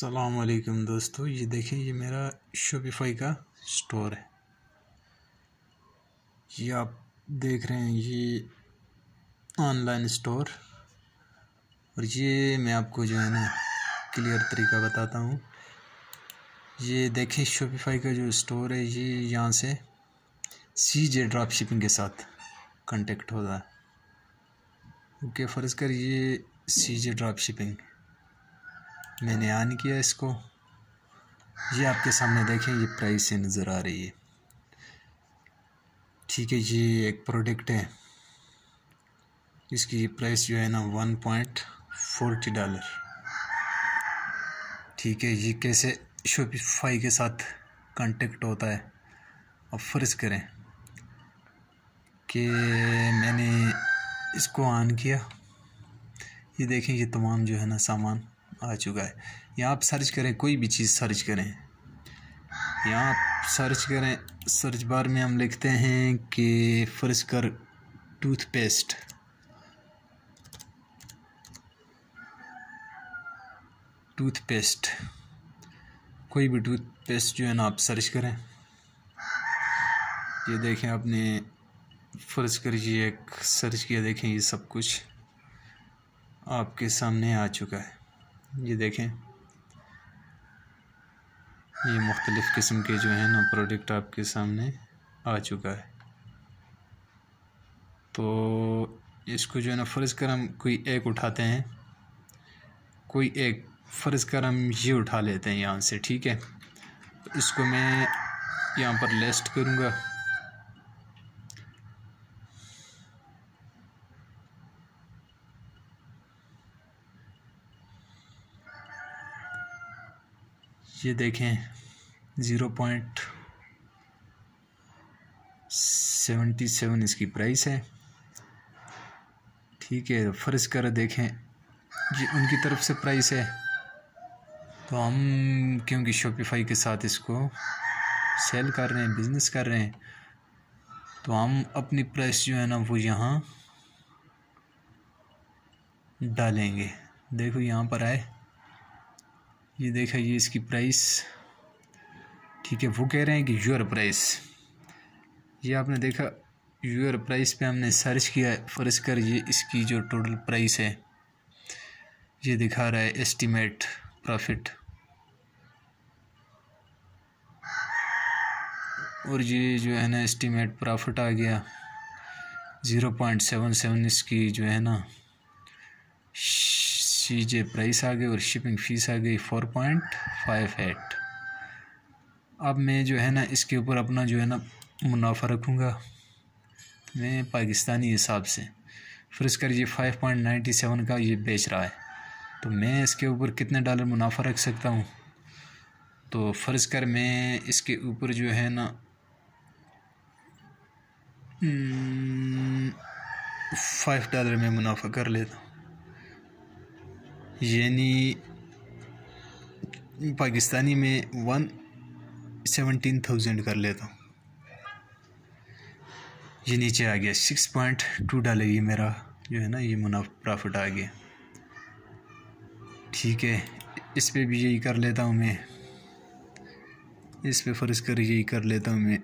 असलकुम दोस्तों, ये देखें, ये मेरा शोपिफाई का स्टोर है। ये आप देख रहे हैं, ये ऑनलाइन स्टोर और ये मैं आपको जो है ना क्लियर तरीका बताता हूँ। ये देखें शोपिफाई का जो स्टोर है, ये यहाँ से सी जे ड्रॉप शिपिंग के साथ कांटेक्ट होता है। ओके फ़र्ज़ कर ये सी जे ड्रॉप शिपिंग मैंने ऑन किया इसको। ये आपके सामने देखें, ये प्राइस से नज़र आ रही है। ठीक है, ये एक प्रोडक्ट है। इसकी प्राइस जो है ना, वन पॉइंट फोर्टी डॉलर। ठीक है, ये कैसे शोपिफाई के साथ कांटेक्ट होता है अब फ़र्ज़ करें कि मैंने इसको ऑन किया। ये देखें, ये तमाम जो है ना सामान। आ चुका है। यहाँ आप सर्च करें, कोई भी चीज़ सर्च करें। यहाँ आप सर्च करें, सर्च बार में हम लिखते हैं कि फ़र्ज़ कर टूथपेस्ट। टूथपेस्ट। कोई भी टूथपेस्ट जो है ना आप सर्च करें। ये देखें, आपने फ़र्ज़ एक सर्च किया, देखें ये सब कुछ आपके सामने आ चुका है। ये देखें। ये मुख्तलिफ़ किस्म के जो हैं ना प्रोडक्ट आपके सामने आ चुका है। तो इसको जो है ना फ़र्ज़ कर हम कोई एक उठाते हैं। कोई एक फ़र्ज़ कर हम ये उठा लेते हैं यहाँ से, ठीक है? तो इसको मैं यहाँ पर लिस्ट करूँगा। ये देखें, ज़ीरो पॉइंट सेवेंटी सेवन इसकी प्राइस है। ठीक है फ़र्ज़ कर देखें, ये उनकी तरफ़ से प्राइस है। तो हम क्योंकि शॉपिफाई के साथ इसको सेल कर रहे हैं बिज़नेस कर रहे हैं तो हम अपनी प्राइस जो है ना वो यहाँ डालेंगे। देखो यहाँ पर आए। ये देखा ये इसकी प्राइस ठीक है, वो कह रहे हैं कि यूर प्राइस ये आपने देखा यूर प्राइस पे हमने सर्च किया, फ़र्ज़ कर ये इसकी जो टोटल प्राइस है, ये दिखा रहा है एस्टीमेट प्रॉफिट और ये जो है ना एस्टीमेट प्रॉफिट आ गया ज़ीरो पॉइंट सेवन सेवन इसकी जो है ना सी जे प्राइस आ गई और शिपिंग फ़ीस आ गई फोर पॉइंट फाइव एट अब मैं जो है ना इसके ऊपर अपना जो है ना मुनाफा रखूँगा मैं पाकिस्तानी हिसाब से। फिर कर ये फाइव पॉइंट नाइन्टी सेवन का ये बेच रहा है। तो मैं इसके ऊपर कितने डॉलर मुनाफा रख सकता हूँ? तो फ़र्ज़ कर मैं इसके ऊपर जो है ना फाइव हम्म, डॉलर में मुनाफा कर लेता हूँ। यानी पाकिस्तानी में वन सेवनटीन थाउज़ेंड कर लेता हूँ। ये नीचे आ गया। सिक्स पॉइंट टू डॉलर ये मेरा, जो है ना, ये मुनाफा, प्रॉफिट आ गया। ठीक है, इस पर भी यही कर लेता हूँ मैं। इस पे फ़र्ज़ कर यही कर लेता हूँ मैं।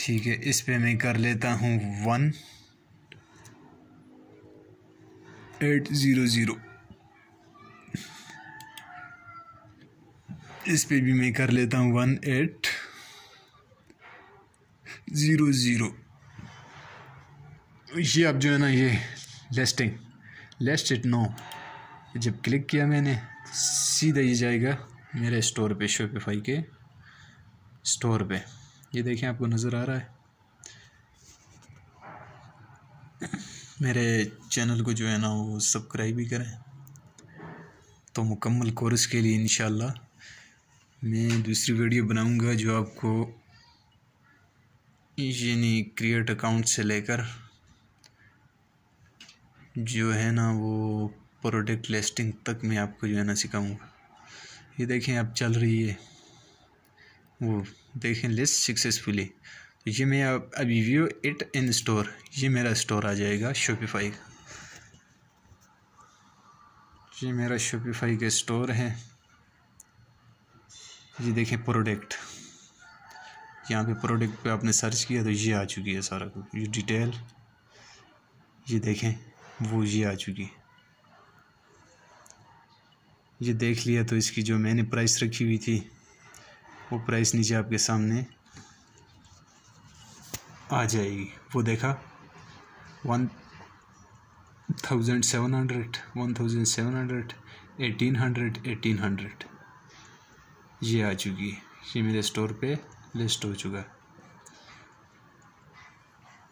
ठीक है, इस पे मैं कर लेता हूँ वन एट ज़ीरो ज़ीरो। इस पे भी मैं कर लेता हूँ वन एट ज़ीरो ज़ीरो। ये अब जो है ना, ये लेस्टिंग। लेस्ट इट नो जब क्लिक किया मैंने, सीधा ये जाएगा मेरे स्टोर पे शोपिफाई के स्टोर पे। ये देखें आपको नज़र आ रहा है। मेरे चैनल को जो है ना वो सब्सक्राइब भी करें। तो मुकम्मल कोर्स के लिए इन मैं दूसरी वीडियो बनाऊँगा जो आपको यानी क्रिएट अकाउंट से लेकर जो है ना वो प्रोडक्ट लिस्टिंग तक मैं आपको जो है ना सिखाऊँगा। ये देखें, अब चल रही है। वो देखें लिस्ट सक्सेसफुली तो ये मैं अभी व्यू इट इन स्टोर ये मेरा स्टोर आ जाएगा शोपिफाई ये मेरा शॉपिफाई का स्टोर है। ये देखें प्रोडक्ट यहाँ पे प्रोडक्ट पे आपने सर्च किया तो ये आ चुकी है सारा कुछ। ये डिटेल ये देखें, वो ये आ चुकी। है ये देख लिया तो इसकी जो मैंने प्राइस रखी हुई थी, वो प्राइस नीचे आपके सामने आ जाएगी। वो देखा। One thousand seven hundred one thousand seven hundred eighteen hundred eighteen hundred ये आ चुकी। है ये मेरे स्टोर पे लिस्ट हो चुका।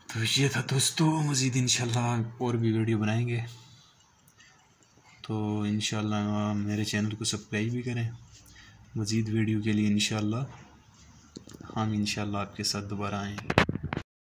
तो ये था दोस्तों, मज़ीद इंशाल्लाह और भी वीडियो बनाएँगे। तो इंशाल्लाह मेरे चैनल को सब्सक्राइब भी करें। मज़ीद वीडियो के लिए इंशाल्लाह। हम इंशाल्लाह आपके साथ दोबारा आएँगे।